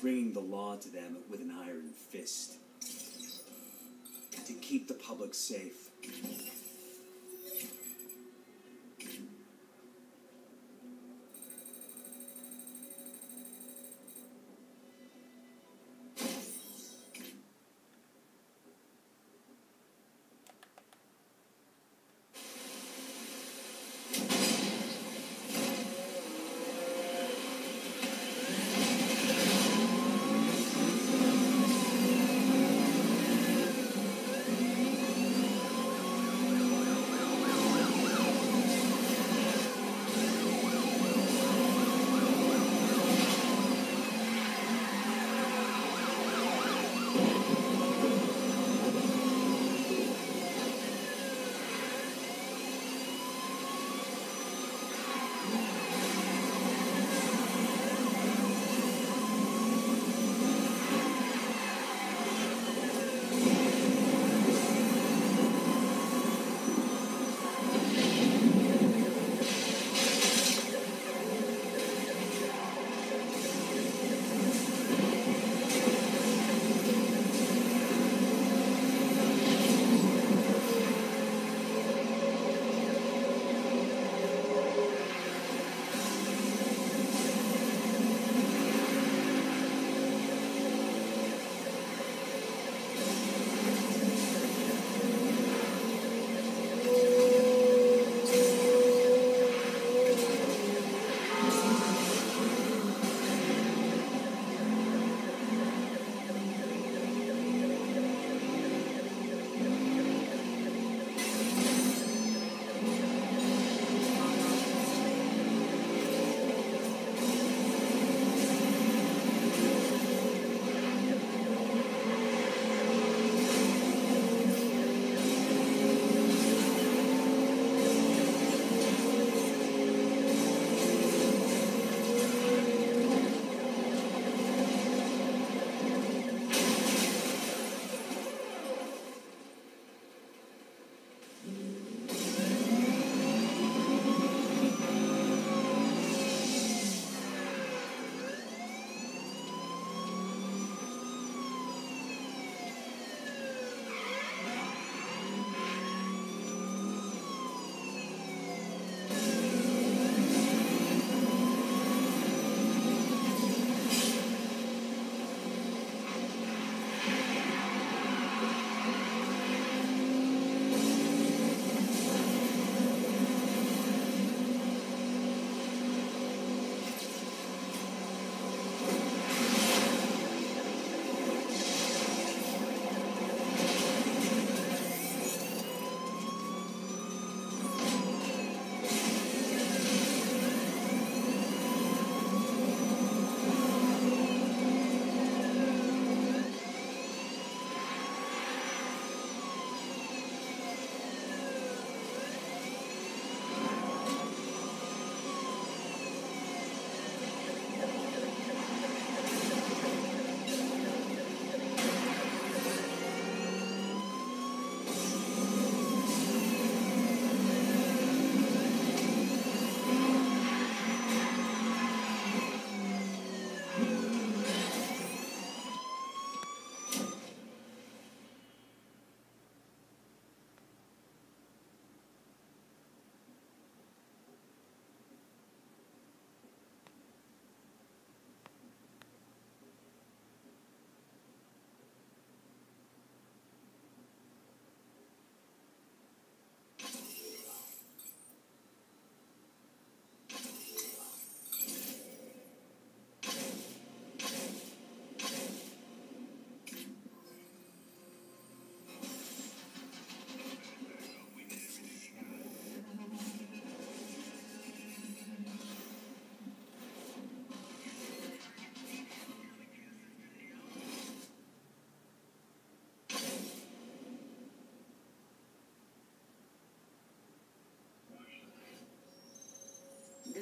bringing the law to them with an iron fist. To keep the public safe.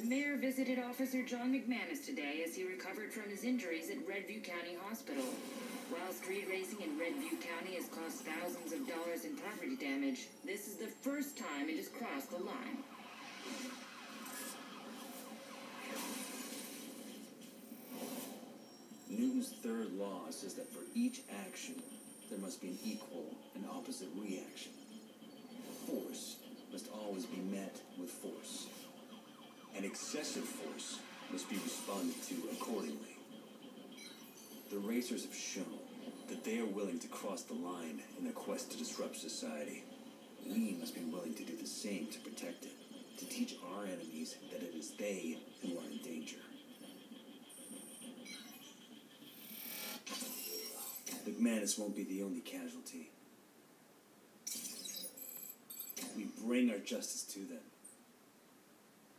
Mayor visited Officer John McManus today as he recovered from his injuries at Redview County Hospital. While street racing in Redview County has caused thousands of dollars in property damage, this is the first time it has crossed the line. Newton's third law says that for each action, there must be an equal and opposite reaction. Force must always be met with force, and excessive force must be responded to accordingly. The racers have shown that they are willing to cross the line in their quest to disrupt society. We must be willing to do the same to protect it, to teach our enemies that it is they who are in danger. McManus won't be the only casualty. We bring our justice to them.